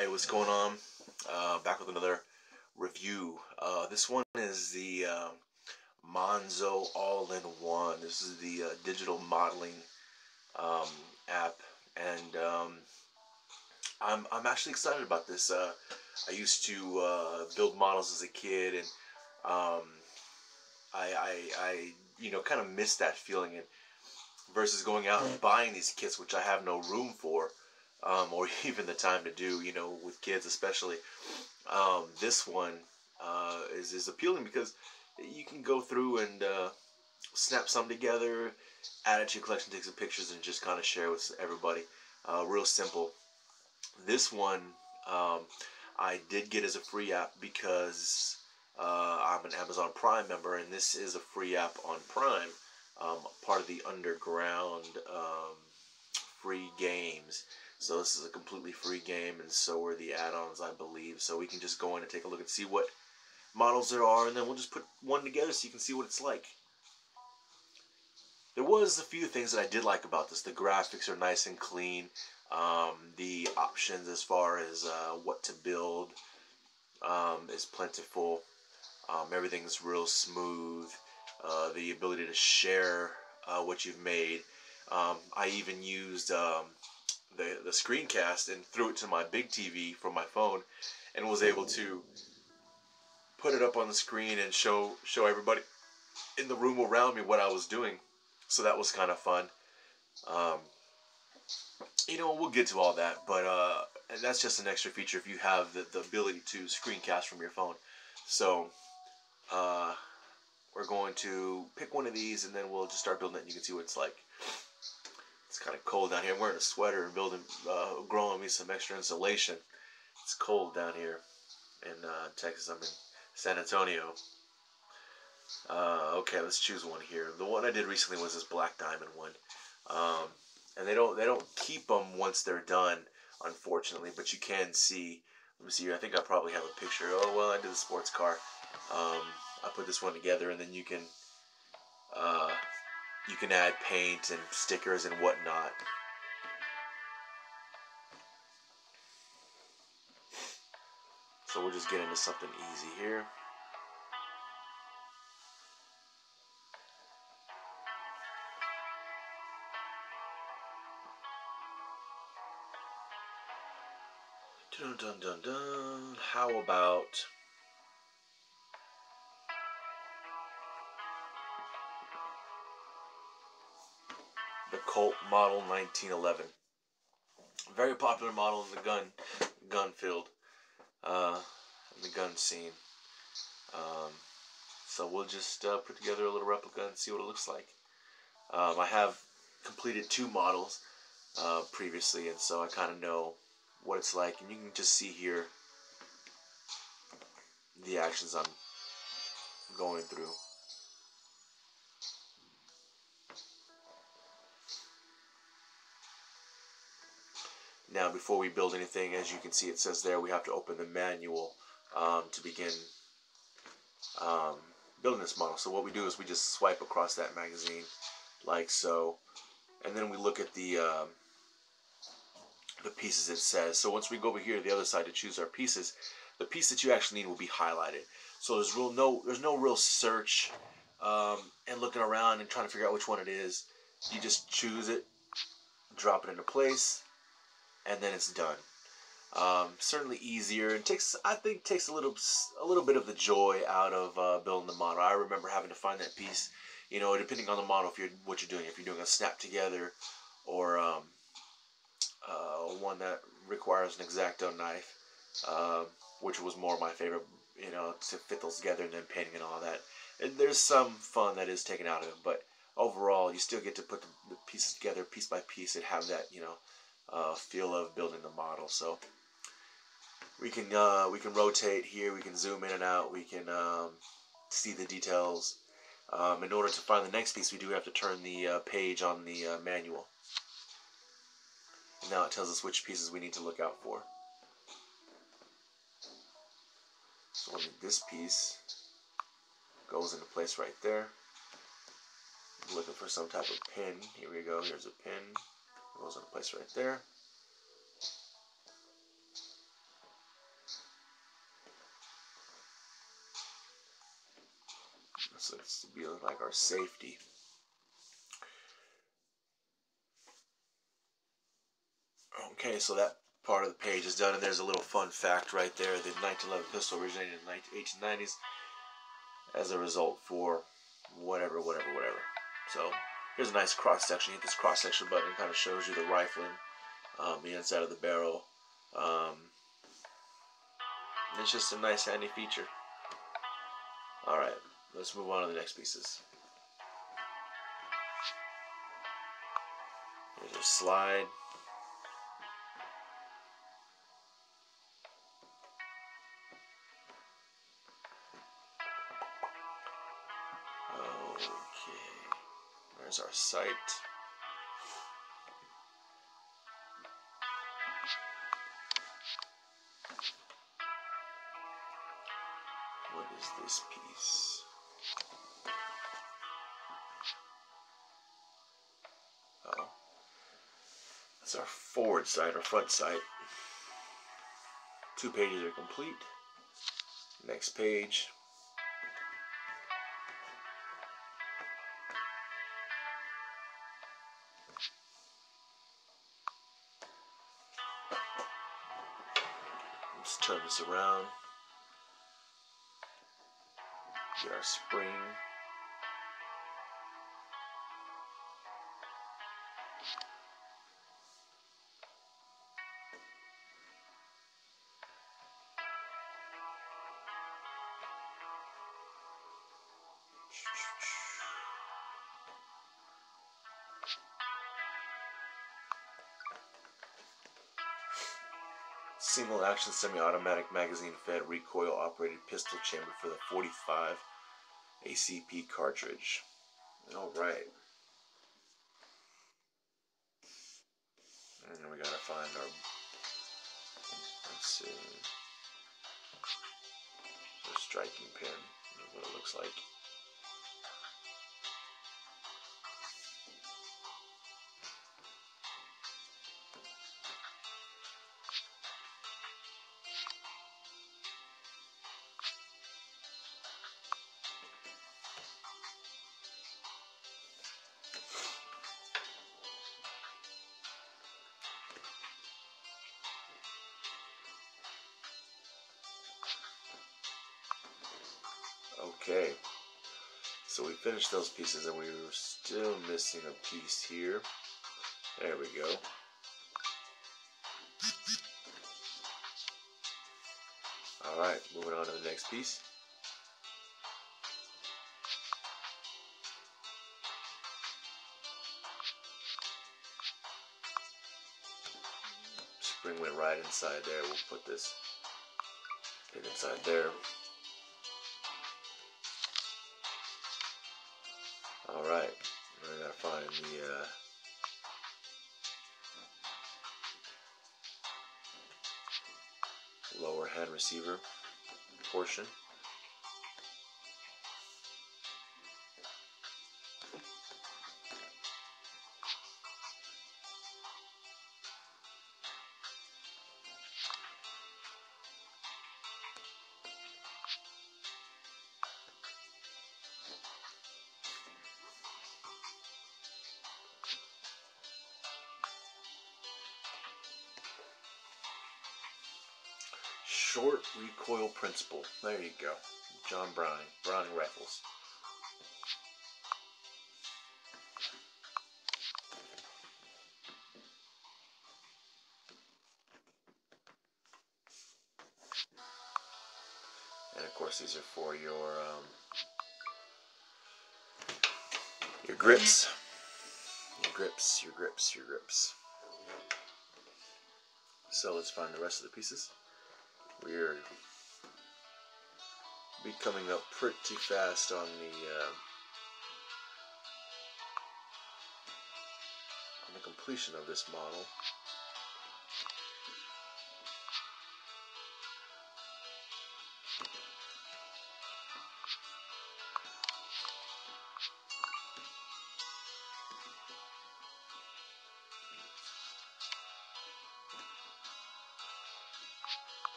Hey, what's going on? Uh, back with another review. Uh, this one is the uh, Monzo All-in-One. This is the uh, digital modeling um, app, and um, I'm I'm actually excited about this. Uh, I used to uh, build models as a kid, and um, I, I I you know kind of missed that feeling and versus going out and buying these kits, which I have no room for um, or even the time to do, you know, with kids especially. Um, this one uh, is, is appealing because you can go through and uh, snap some together, add it to your collection, take some pictures, and just kind of share with everybody. Uh, real simple. This one um, I did get as a free app because uh, I'm an Amazon Prime member, and this is a free app on Prime, um, part of the underground um, free games. So this is a completely free game, and so are the add-ons, I believe. So we can just go in and take a look and see what models there are, and then we'll just put one together so you can see what it's like. There was a few things that I did like about this. The graphics are nice and clean. Um, the options as far as uh, what to build um, is plentiful. Um, everything's real smooth. Uh, the ability to share uh, what you've made. Um, I even used um, the, screencast and threw it to my big TV from my phone and was able to put it up on the screen and show show everybody in the room around me what I was doing. So that was kind of fun. Um, you know, we'll get to all that, but uh, that's just an extra feature if you have the, the ability to screencast from your phone. So uh, we're going to pick one of these and then we'll just start building it and you can see what it's like. Kind of cold down here. I'm wearing a sweater and building, uh, growing me some extra insulation. It's cold down here in uh, Texas. I'm in San Antonio. Uh, okay, let's choose one here. The one I did recently was this black diamond one, um, and they don't they don't keep them once they're done, unfortunately. But you can see. Let me see here. I think I probably have a picture. Oh well, I did the sports car. Um, I put this one together, and then you can uh, you can add paint and stickers and whatnot. So we'll just get into something easy here. Dun dun dun dun. How about Colt Model 1911. Very popular model in the gun gun field, uh, in the gun scene. Um, so we'll just uh, put together a little replica and see what it looks like. Um, I have completed two models uh, previously, and so I kind of know what it's like. And you can just see here the actions I'm going through. Now, before we build anything, as you can see, it says there we have to open the manual um, to begin um, building this model. So what we do is we just swipe across that magazine like so, and then we look at the um, the pieces it says. So once we go over here to the other side to choose our pieces, the piece that you actually need will be highlighted. So there's real no there's no real search um, and looking around and trying to figure out which one it is. You just choose it, drop it into place, and then it's done. Um, certainly easier and takes I think takes a little a little bit of the joy out of uh, building the model. I remember having to find that piece, you know, depending on the model if you're what you're doing. If you're doing a snap together or um, uh, one that requires an exacto knife, uh, which was more my favorite, you know, to fit those together and then painting and all that. And there's some fun that is taken out of it, but overall, you still get to put the, the pieces together piece by piece and have that, you know, uh, feel of building the model. So we can uh, we can rotate here, we can zoom in and out, we can um, see the details. Um, in order to find the next piece, we do have to turn the uh, page on the uh, manual. And now it tells us which pieces we need to look out for. So this piece goes into place right there. looking for some type of pin. Here we go. Here's a pin goes into place right there. So it's to be like our safety. Okay, so that part of the page is done, and there's a little fun fact right there. The 1911 pistol originated in the 1890s as a result for whatever, whatever, whatever. So here's a nice cross section. Hit this cross section button, it kind of shows you the rifling, um, the inside of the barrel. Um, it's just a nice handy feature. Alright, let's move on to the next pieces. Here's your slide. There's our sight. What is this piece? Oh, that's our forward sight or front sight. Two pages are complete. Next page. This around. Get our spring. Single action semi automatic magazine fed recoil operated pistol chamber for the 45 ACP cartridge. Alright. And we gotta find our. Let's see. The striking pin. What it looks like. Those pieces and we were still missing a piece here. There we go. Alright, moving on to the next piece. Spring went right inside there. We'll put this pin inside there. Alright, I gotta find the uh, lower hand receiver portion. Short recoil principle. There you go. John Browning. Browning Rifles. And of course, these are for your um, your grips, your grips, your grips, your grips. So let's find the rest of the pieces. We're be coming up pretty fast on the uh, on the completion of this model.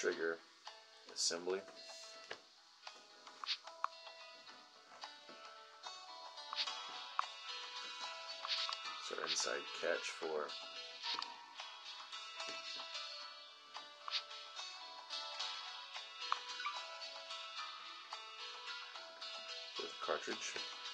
Trigger assembly. So inside catch for cartridge.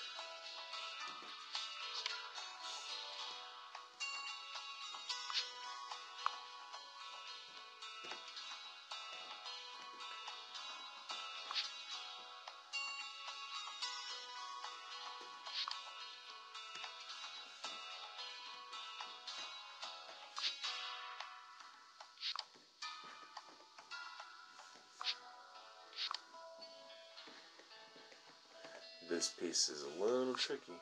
This piece is a little tricky.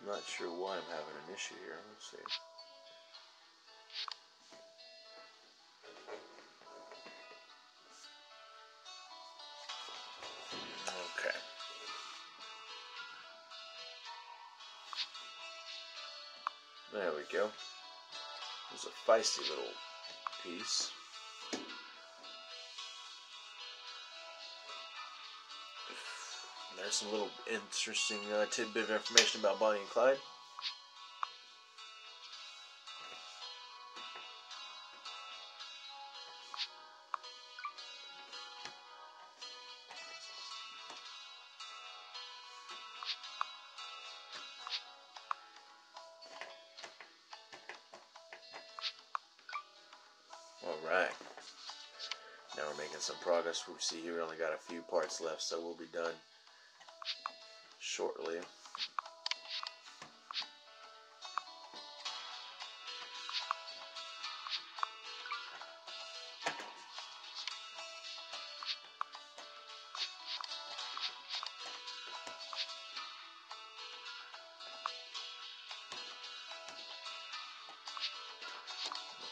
I'm not sure why I'm having an issue here. Let's see. Okay. There we go. There's a feisty little piece. Some little interesting uh, tidbit of information about Bonnie and Clyde. Alright. Now we're making some progress. We see here we only got a few parts left, so we'll be done shortly.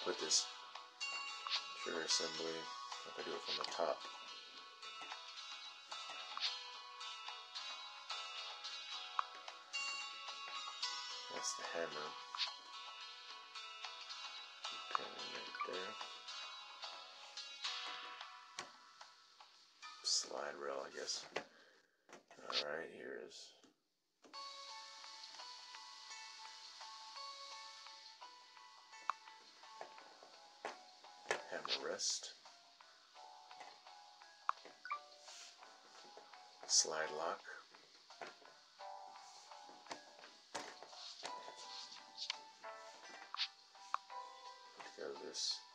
Put this trigger assembly, if I do it from the top. Hammer. Pin right there. Slide rail, I guess. Alright, here is hammer rest. Slide lock. This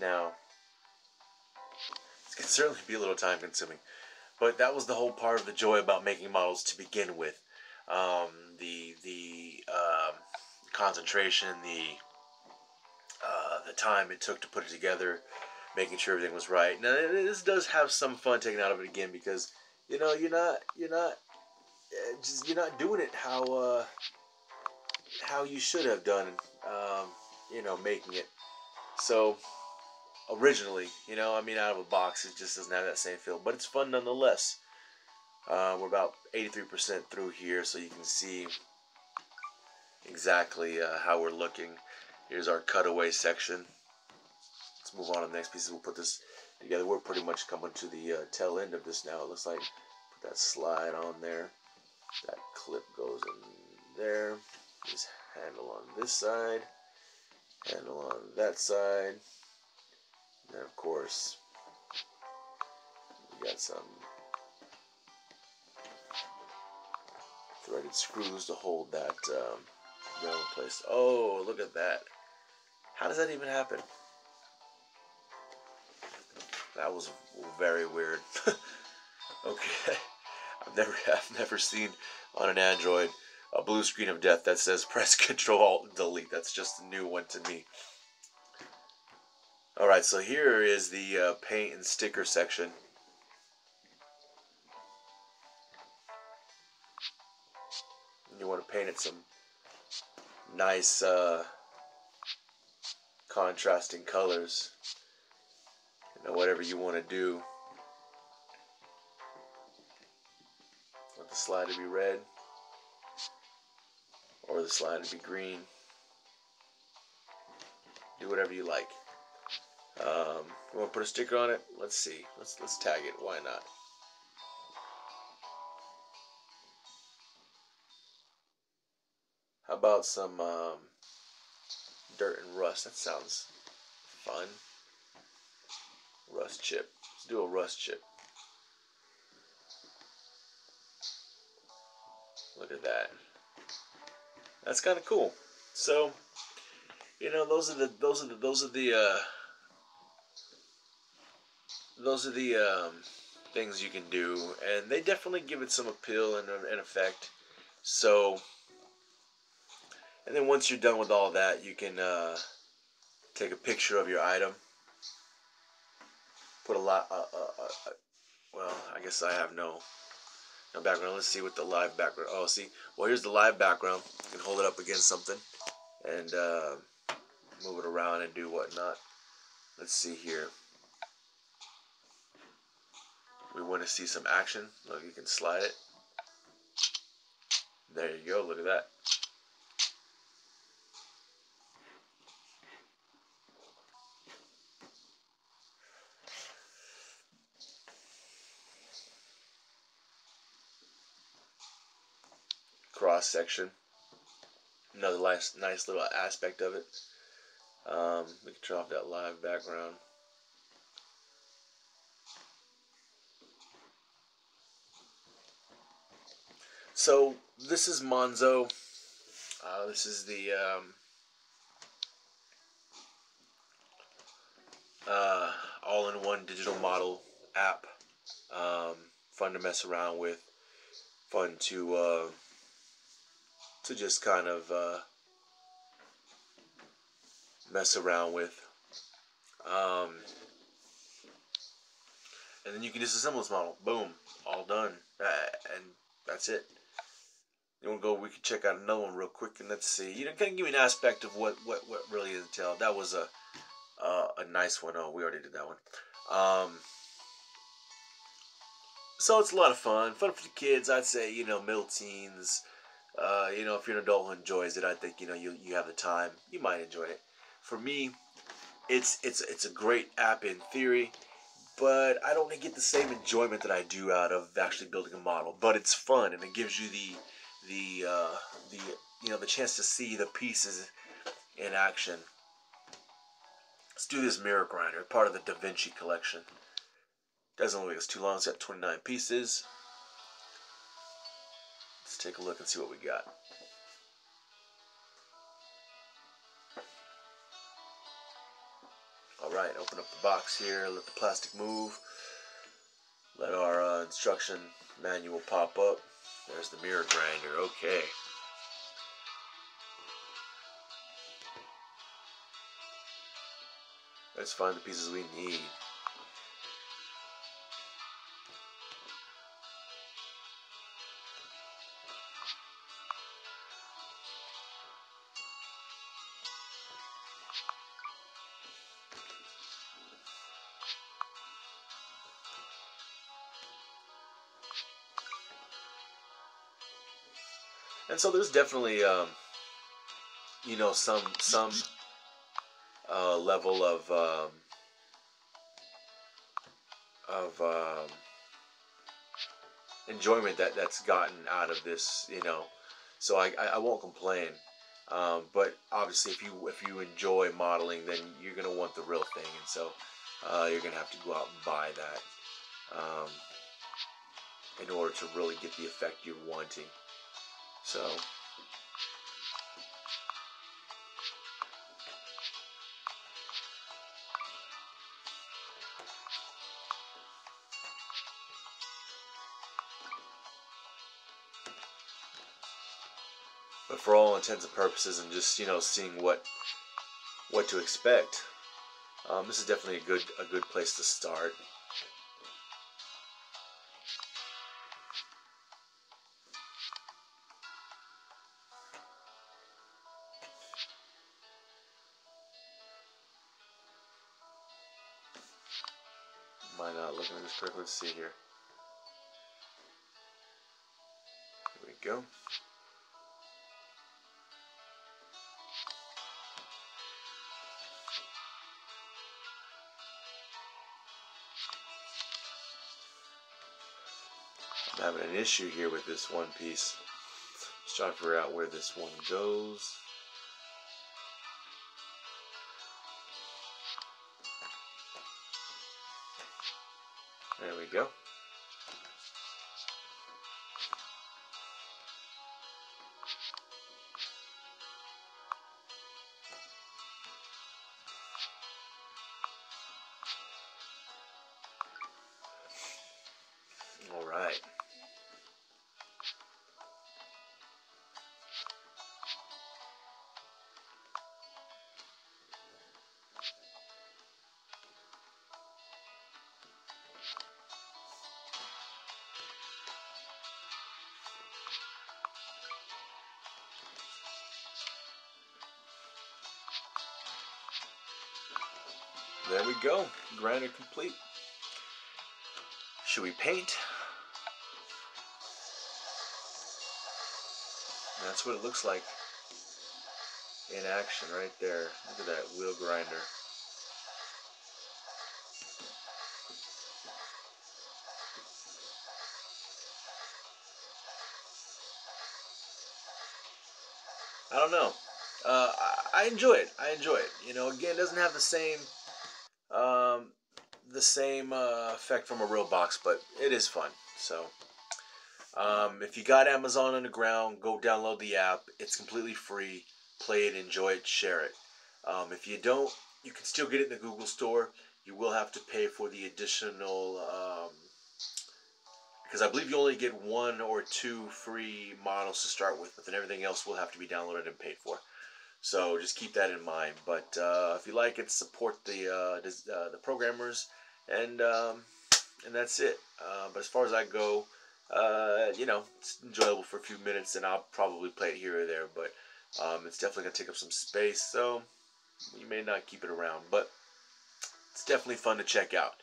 Now, it can certainly be a little time consuming, but that was the whole part of the joy about making models to begin with. Um, the the um, concentration, the uh, the time it took to put it together, making sure everything was right. Now this does have some fun taken out of it again because you know you're not you're not uh, just you're not doing it how uh, how you should have done. Um, you know, making it so originally. You know, I mean, out of a box, it just doesn't have that same feel, but it's fun nonetheless. Uh, we're about 83% through here, so you can see exactly uh, how we're looking. Here's our cutaway section. Let's move on to the next pieces. We'll put this together. We're pretty much coming to the uh, tail end of this now. It looks like put that slide on there. That clip goes in there. This handle on this side. Handle on that side. And of course, we got some threaded screws to hold that um, in place. Oh, look at that. How does that even happen? That was very weird. Okay, I've never I've never seen on an Android a blue screen of death that says press Control Alt Delete. That's just a new one to me. All right, so here is the uh, paint and sticker section. You want to paint it some nice uh, contrasting colors. You know, whatever you want to do. Want the slide to be red or the slide to be green. Do whatever you like. Um, you want to put a sticker on it? Let's see. Let's let's tag it. Why not? How about some um, dirt and rust? That sounds fun. Rust chip. Let's do a rust chip. Look at that. That's kind of cool. So, you know, those are the those are the those are the uh, those are the um, things you can do, and they definitely give it some appeal and an effect. So, and then once you're done with all that, you can uh, take a picture of your item. Put a lot. Uh, uh, uh, uh well, I guess I have no no background. Let's see what the live background. Oh, see. Well, here's the live background. You can hold it up against something and uh, move it around and do whatnot. Let's see here. We want to see some action. Look, you can slide it. There you go. Look at that. cross section. Another nice, nice little aspect of it. Um, we can turn off that live background. So this is Monzo. Uh, this is the um, uh, all-in-one digital model app. Um, fun to mess around with. Fun to uh, to just kind of uh, mess around with. Um, and then you can disassemble this model. Boom, all done. Uh, and that's it. You want to go? We can check out another one real quick, and let's see. You know, kind of give me an aspect of what what what really is entailed. That was a uh, a nice one. Oh, we already did that one. Um, so it's a lot of fun. Fun for the kids. I'd say you know middle teens. Uh, you know, if you're an adult who enjoys it, I think you know you you have the time. You might enjoy it. For me, it's it's it's a great app in theory, but I don't get the same enjoyment that I do out of actually building a model. But it's fun and it gives you the the uh, the you know the chance to see the pieces in action. Let's do this mirror grinder, part of the Da Vinci collection. Doesn't look like it's too long. It's got 29 pieces. Let's take a look and see what we got. Alright, open up the box here, let the plastic move. Let our uh, instruction manual pop up. There's the mirror grinder, okay. Let's find the pieces we need. And so there's definitely um, you know some some uh, level of um, of um, enjoyment that that's gotten out of this you know. So I, I, I won't complain. Um, but obviously if you if you enjoy modeling then you're gonna want the real thing. And so uh, you're gonna have to go out and buy that um, in order to really get the effect you're wanting. So. But for all intents and purposes and just you know seeing what what to expect. Um, this is definitely a good a good place to start. Not looking at this correctly? Let's see here. Here we go. I'm having an issue here with this one piece. Let's try to figure out where this one goes. There we go. There we go. Grinder complete. Should we paint? That's what it looks like in action right there. Look at that wheel grinder. I don't know. Uh, I, enjoy it. I enjoy it. You know, again, it doesn't have the same um, the same uh, effect from a real box, but it is fun. So, um, if you got Amazon Underground, go download the app. It's completely free. Play it, enjoy it, share it. Um, if you don't, you can still get it in the Google Store. You will have to pay for the additional, um, because I believe you only get one or two free models to start with, but then everything else will have to be downloaded and paid for. So just keep that in mind. But uh, if you like it, support the uh, uh, the programmers, and um, and that's it. Uh, but as far as I go, uh, you know, it's enjoyable for a few minutes, and I'll probably play it here or there. But um, it's definitely gonna take up some space, so you may not keep it around. But it's definitely fun to check out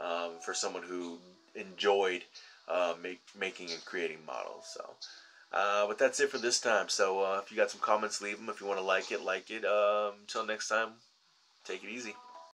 um, for someone who enjoyed uh, make, making and creating models. So. Uh, but that's it for this time. So uh, if you got some comments, leave them. If you want to like it, like it. Um, until next time, take it easy.